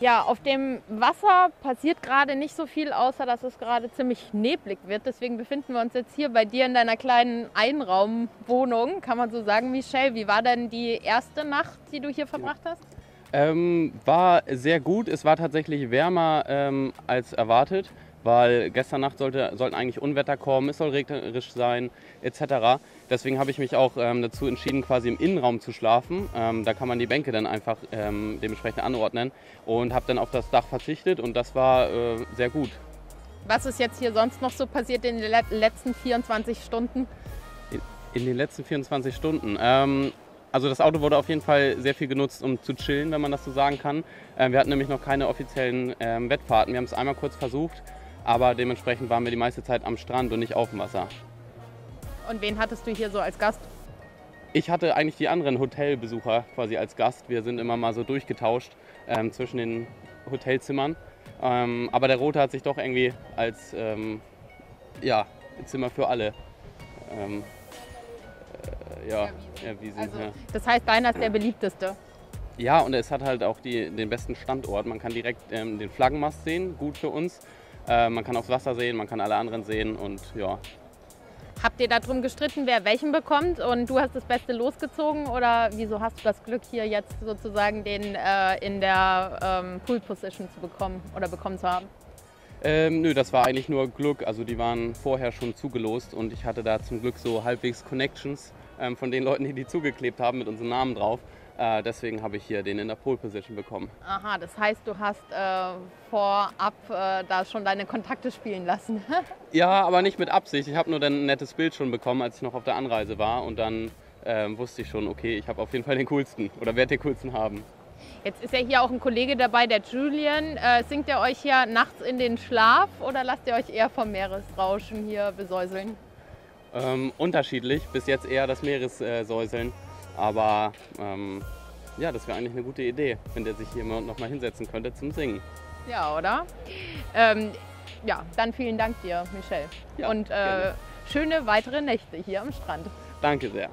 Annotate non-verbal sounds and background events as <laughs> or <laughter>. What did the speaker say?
Ja, auf dem Wasser passiert gerade nicht so viel, außer dass es gerade ziemlich neblig wird. Deswegen befinden wir uns jetzt hier bei dir in deiner kleinen Einraumwohnung, kann man so sagen. Michelle, wie war denn die erste Nacht, die du hier verbracht hast? Ähm, war sehr gut. Es war tatsächlich wärmer ähm, als erwartet, weil gestern Nacht sollte, sollten eigentlich Unwetter kommen, es soll regnerisch sein, etc. Deswegen habe ich mich auch ähm, dazu entschieden, quasi im Innenraum zu schlafen. Ähm, da kann man die Bänke dann einfach ähm, dementsprechend anordnen und habe dann auf das Dach verzichtet und das war äh, sehr gut. Was ist jetzt hier sonst noch so passiert in den letzten 24 Stunden? In, in den letzten 24 Stunden? Ähm, also das Auto wurde auf jeden Fall sehr viel genutzt, um zu chillen, wenn man das so sagen kann. Ähm, wir hatten nämlich noch keine offiziellen ähm, Wettfahrten. Wir haben es einmal kurz versucht, aber dementsprechend waren wir die meiste Zeit am Strand und nicht auf dem Wasser. Und wen hattest du hier so als Gast? Ich hatte eigentlich die anderen Hotelbesucher quasi als Gast. Wir sind immer mal so durchgetauscht ähm, zwischen den Hotelzimmern. Ähm, aber der Rote hat sich doch irgendwie als ähm, ja, Zimmer für alle ähm, äh, ja, erwiesen. Also, ja. Das heißt, deiner ist der beliebteste. Ja, und es hat halt auch die, den besten Standort. Man kann direkt ähm, den Flaggenmast sehen, gut für uns. Äh, man kann aufs Wasser sehen, man kann alle anderen sehen und ja. Habt ihr darum gestritten, wer welchen bekommt und du hast das Beste losgezogen oder wieso hast du das Glück hier jetzt sozusagen den äh, in der ähm, Pool Position zu bekommen oder bekommen zu haben? Ähm, nö, das war eigentlich nur Glück. Also die waren vorher schon zugelost und ich hatte da zum Glück so halbwegs Connections ähm, von den Leuten, die die zugeklebt haben mit unserem Namen drauf. Äh, deswegen habe ich hier den in der Pole Position bekommen. Aha, das heißt, du hast äh, vorab äh, da schon deine Kontakte spielen lassen. <laughs> ja, aber nicht mit Absicht. Ich habe nur dann ein nettes Bild schon bekommen, als ich noch auf der Anreise war und dann ähm, wusste ich schon, okay, ich habe auf jeden Fall den coolsten oder werde den coolsten haben. Jetzt ist ja hier auch ein Kollege dabei, der Julian. Äh, singt ihr euch hier nachts in den Schlaf oder lasst ihr euch eher vom Meeresrauschen hier besäuseln? Ähm, unterschiedlich, bis jetzt eher das Meeressäuseln. Aber ähm, ja, das wäre eigentlich eine gute Idee, wenn der sich hier noch mal hinsetzen könnte zum Singen. Ja, oder? Ähm, ja, dann vielen Dank dir, Michelle. Ja, Und äh, schöne weitere Nächte hier am Strand. Danke sehr.